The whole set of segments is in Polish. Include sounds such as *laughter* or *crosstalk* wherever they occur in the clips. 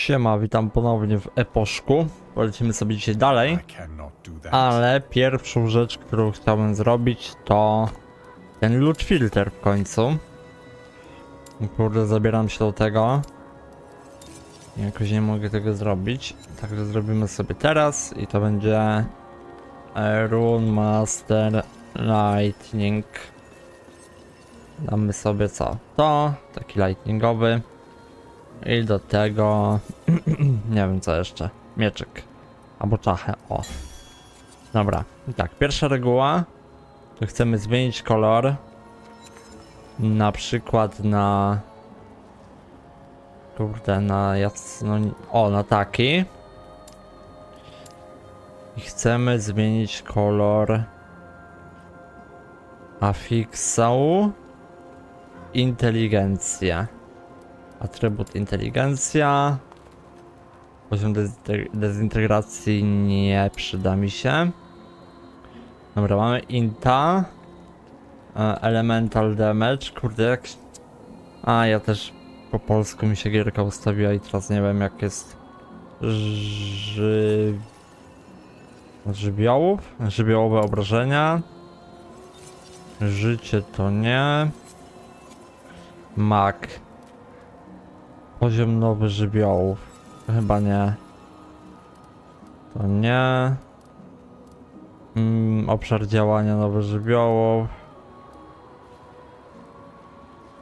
Siema, witam ponownie w Eposzku. Polecimy sobie dzisiaj dalej. Ale pierwszą rzecz, którą chciałbym zrobić, to ten loot filter w końcu. Kurde, zabieram się do tego. Jakoś nie mogę tego zrobić. Także zrobimy sobie teraz i to będzie e, Rune Master Lightning. Damy sobie co? To, taki lightningowy. I do tego, *clears throat* nie wiem co jeszcze, mieczyk. Albo czachę, o. Dobra, i tak, pierwsza reguła, to chcemy zmienić kolor. Na przykład na... Kurde, na jasno... O, na taki. I chcemy zmienić kolor... Afiksał... Inteligencja. Atrybut inteligencja. Poziom dezinte- dezintegracji nie przyda mi się. Dobra, mamy inta. E, Elemental damage. Kurde, jak. A, ja też po polsku mi się gierka ustawiła i teraz nie wiem jak jest. Ży... Żywiołów? Żywiołowe obrażenia. Życie to nie. Mak. Poziom nowy żywiołów. Chyba nie. To nie. Mm, obszar działania nowy żywiołów.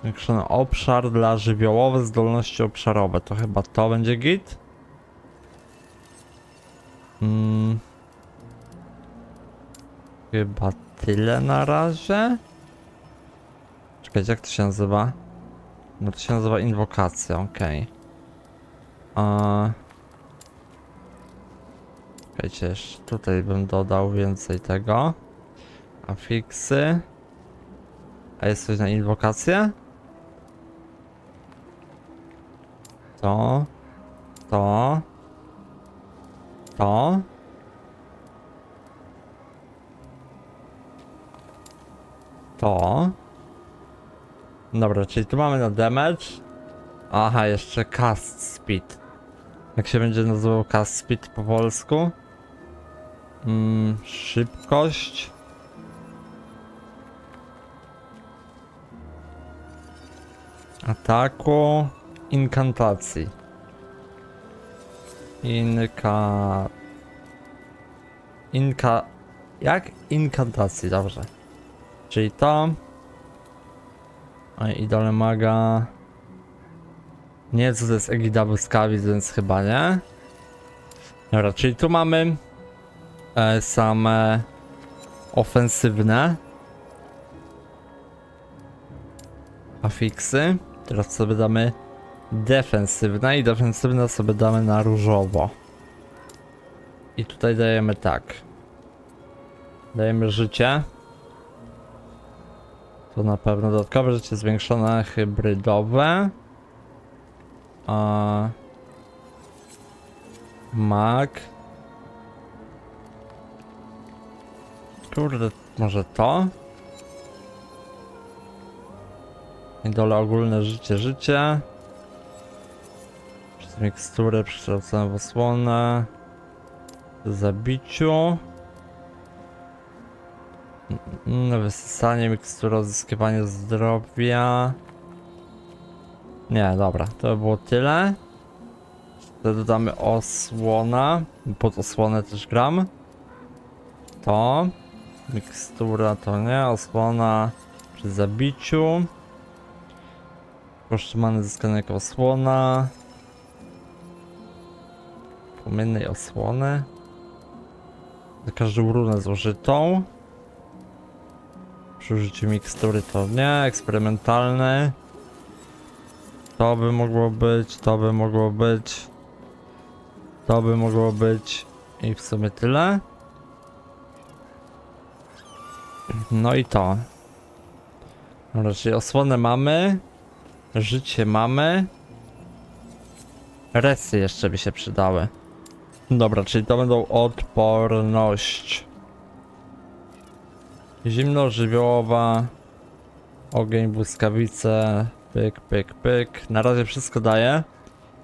Zwiększony obszar dla żywiołowych zdolności obszarowe. To chyba to będzie git. Mm. Chyba tyle na razie. Czekajcie, jak to się nazywa? No to się nazywa inwokacja, okej. Czekajcie, jeszcze tutaj bym dodał więcej tego. Afiksy. A jest coś na inwokację? To. To. To. To. Dobra, czyli tu mamy na damage. Aha, jeszcze cast speed. Jak się będzie nazywał cast speed po polsku? Mm, szybkość. Ataku. Inkantacji. Inka... Inka... Jak? Inkantacji, dobrze. Czyli to. A idole maga. Nie co to jest Egida Błyskawic, więc chyba nie. Dobra, czyli tu mamy e, same ofensywne afiksy. Teraz sobie damy defensywne i defensywne sobie damy na różowo. I tutaj dajemy tak. Dajemy życie. To na pewno dodatkowe życie zwiększone hybrydowe. A... Mag. Kurde, może to? I dole ogólne życie, życie. Przez miksturę przekształcone w osłonę. Zabiciu. Mm, Wysysanie, mikstura, odzyskiwanie zdrowia. Nie, dobra, to by było tyle. Wtedy dodamy osłona. Pod osłonę też gram. To. Mikstura to nie, osłona przy zabiciu. Koszty many zyskane jako osłona. Płomiennej osłony. Za każdą runę zużytą. Przy użyciu mikstury to nie, eksperymentalne. To by mogło być, to by mogło być. To by mogło być. I w sumie tyle. No i to. Czyli osłonę mamy. Życie mamy. Resy jeszcze by się przydały. Dobra, czyli to będą odporność. Zimno żywiołowa. Ogień, błyskawice. Pyk, pyk, pyk. Na razie wszystko daje.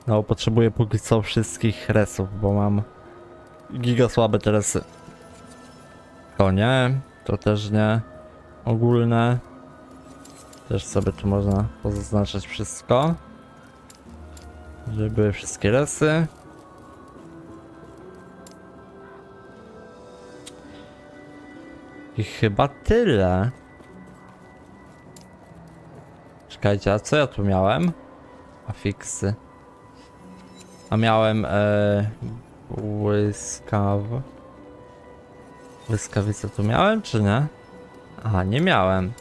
No, potrzebuję póki co wszystkich resów, bo mam giga słabe te resy. To nie, to też nie. Ogólne. Też sobie tu można pozaznaczyć wszystko. Żeby były wszystkie resy. I chyba tyle. Czekajcie, a co ja tu miałem? Afiksy. A miałem e, błyskaw... Błyskawicę tu miałem, czy nie? Aha, nie miałem.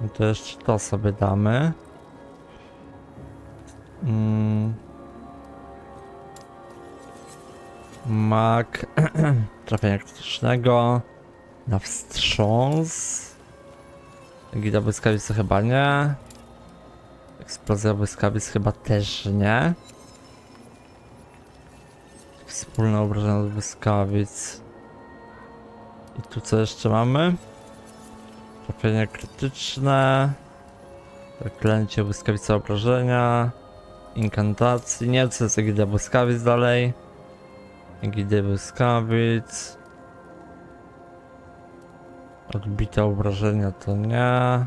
No to jeszcze to sobie damy. Mm. Mak *clears throat* trafienia krytycznego na wstrząs. Gida błyskawicy chyba nie. Eksplozja błyskawic chyba też nie. Wspólne obrażenia od błyskawic. I tu co jeszcze mamy? Trafienie krytyczne. Zaklęcie błyskawica obrażenia. Inkantacji. Nie co jest Egidia błyskawic dalej. Egidia błyskawic. Odbite obrażenia to nie.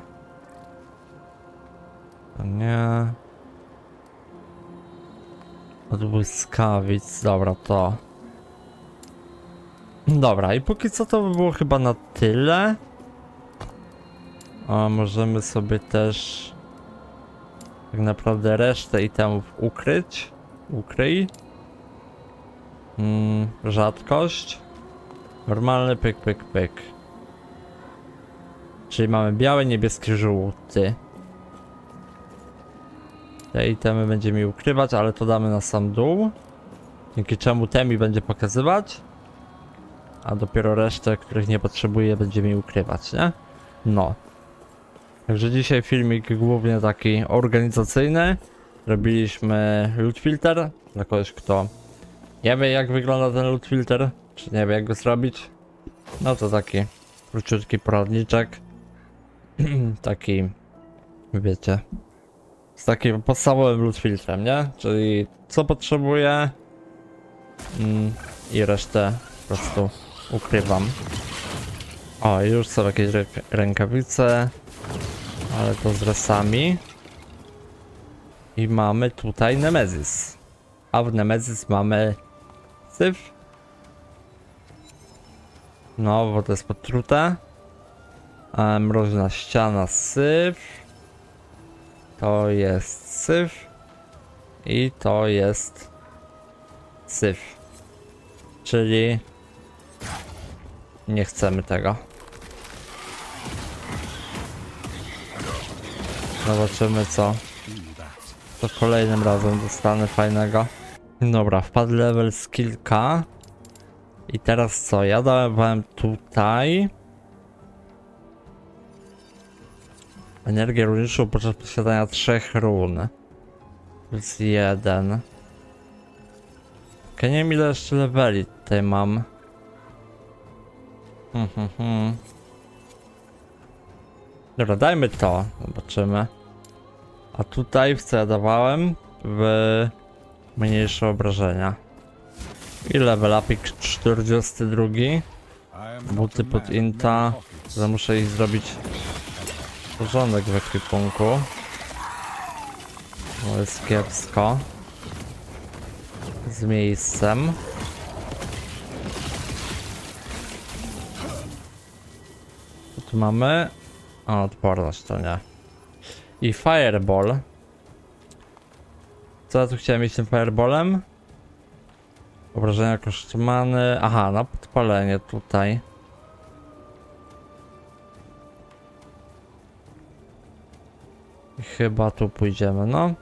To nie. Od błyskawic, dobra to. Dobra, i póki co to by było chyba na tyle. A możemy sobie też tak naprawdę resztę itemów ukryć. Ukryj. Mm, rzadkość. Normalny pyk, pyk, pyk. Czyli mamy biały, niebieski, żółty. Te itemy będzie mi ukrywać, ale to damy na sam dół. Dzięki czemu te mi będzie pokazywać. A dopiero resztę, których nie potrzebuję, będzie mi ukrywać, nie? No. Także dzisiaj filmik głównie taki organizacyjny. Robiliśmy loot filter dla kogoś, kto nie wie jak wygląda ten loot filter, czy nie wie jak go zrobić. No to taki króciutki poradniczek. *clears throat* taki, wiecie, z takim podstawowym loot filtrem, nie? Czyli co potrzebuję mm, i resztę po prostu ukrywam. O, już są jakieś ręk rękawice, ale to z resami. I mamy tutaj Nemezis. A w Nemezis mamy syf. No, bo to jest podtrute. Mroźna ściana syf. To jest syf. I to jest syf. Czyli nie chcemy tego. Zobaczymy co. To kolejnym razem dostanę fajnego. Dobra, wpadł level z kilka. I teraz co? Ja dałem tutaj. Energię runiczną podczas posiadania trzech run. Plus jeden. Ok, nie wiem ile jeszcze leveli tutaj mam. Hmm, hmm, hmm. Dobra, dajmy to. Zobaczymy. A tutaj w co ja dawałem? W mniejsze obrażenia. I level upik 42. Buty pod inta. muszę ich zrobić porządek w ekwipunku. Bo jest kiepsko. Z miejscem. Co tu mamy? O, odporność to nie. I fireball. Co ja tu chciałem mieć tym fireballem? Obrażenia kosztmany. Aha, na podpalenie tutaj. Chyba tu pójdziemy, no.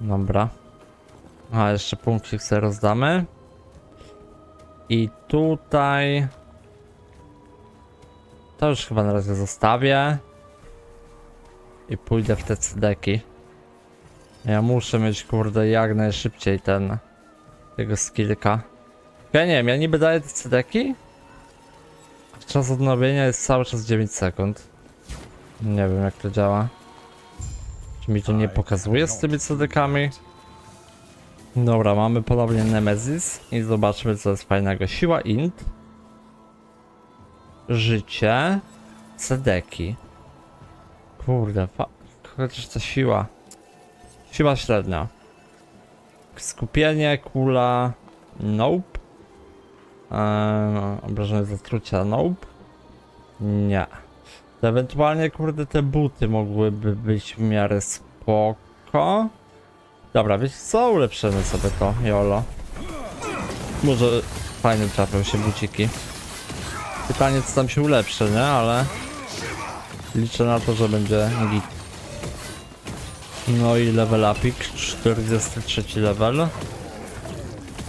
Dobra. A, jeszcze punkcik sobie rozdamy. I tutaj... To już chyba na razie zostawię. I pójdę w te cedeki. Ja muszę mieć kurde jak najszybciej ten... Tego skillka. Ja nie wiem, ja niby daję te cedeki? Czas odnowienia jest cały czas 9 sekund. Nie wiem jak to działa. Czy mi to nie pokazuje z tymi cedekami? Dobra, mamy ponownie Nemesis i zobaczmy co jest fajnego. Siła int. Życie. Cedeki. Kurde, fa... chociaż ta siła. Siła średnia. Skupienie, kula. Nope. Eee, obrażenie zatrucia, nope. Nie. To ewentualnie, kurde, te buty mogłyby być w miarę spoko. Dobra, wiecie co? Ulepszymy sobie to, jolo. Może fajnie trafią się buciki. Pytanie, co tam się ulepszy, nie? Ale liczę na to, że będzie git. No i level upik, 43 level.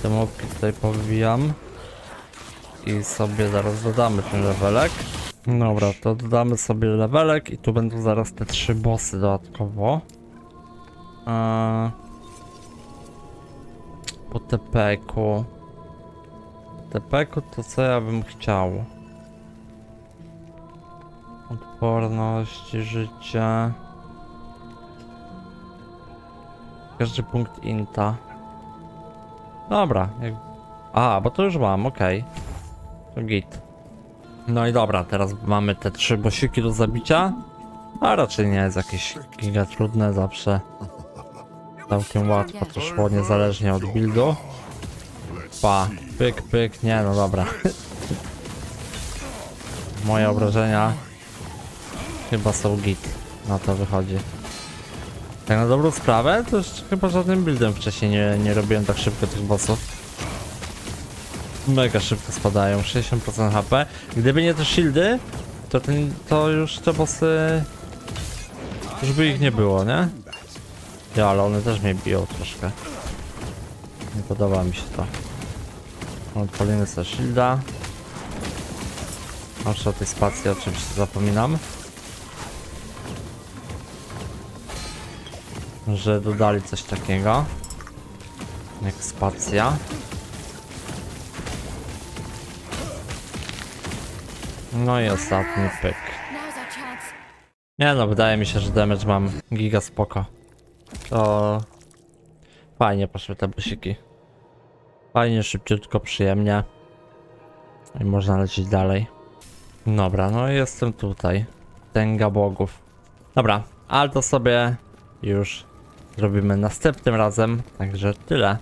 Te mopki tutaj powijam. I sobie zaraz dodamy ten levelek. Dobra, to dodamy sobie levelek i tu będą zaraz te trzy bossy dodatkowo. Po TP-ku. TP-ku to co ja bym chciał? Odporność, życie. Każdy punkt inta. Dobra. A, bo to już mam, okej. To git. No i dobra, teraz mamy te trzy bosiki do zabicia. A raczej nie jest jakieś giga trudne, zawsze całkiem łatwo to szło, niezależnie od buildu. Pa, pyk, pyk, nie no dobra. *laughs* Moje obrażenia chyba są git, na to wychodzi. Tak na dobrą sprawę, to jeszcze chyba żadnym buildem wcześniej nie, nie robiłem tak szybko tych bossów. Mega szybko spadają, 60% HP. Gdyby nie te shieldy, to, ten, to już te bossy... Już by ich nie było, nie? Ja, ale one też mnie biją troszkę. Nie podoba mi się to. Odpalimy sobie shielda. Jeszcze o tej spacji oczywiście zapominam. Że dodali coś takiego. Jak spacja. No i ostatni pyk. Nie no, wydaje mi się, że damage mam giga spoko. To... Fajnie poszły te busiki. Fajnie, szybciutko, przyjemnie. I można lecieć dalej. Dobra, no i jestem tutaj. Tęga bogów. Dobra, ale to sobie już zrobimy następnym razem. Także tyle.